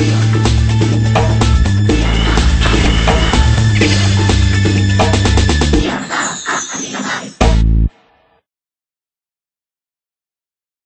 Yeah.